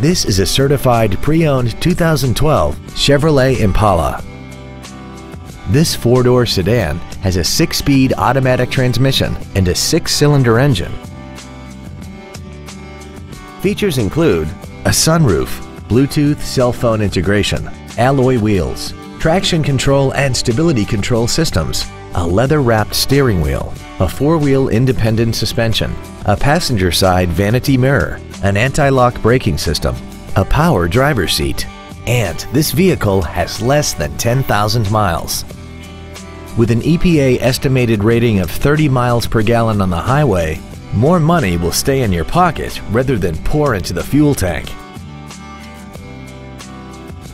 This is a certified pre-owned 2012 Chevrolet Impala. This four-door sedan has a six-speed automatic transmission and a six-cylinder engine. Features include a sunroof, Bluetooth cell phone integration, alloy wheels, traction control and stability control systems, a leather-wrapped steering wheel, a four-wheel independent suspension, a passenger side vanity mirror, an anti-lock braking system, a power driver's seat, and this vehicle has less than 10,000 miles. With an EPA estimated rating of 30 miles per gallon on the highway, more money will stay in your pocket rather than pour into the fuel tank.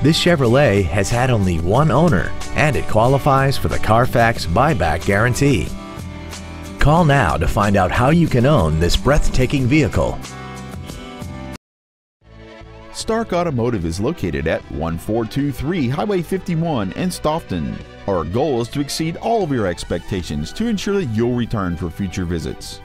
This Chevrolet has had only one owner and it qualifies for the Carfax buyback guarantee. Call now to find out how you can own this breathtaking vehicle. Stark Automotive is located at 1423 Highway 51 in Stoughton. Our goal is to exceed all of your expectations to ensure that you'll return for future visits.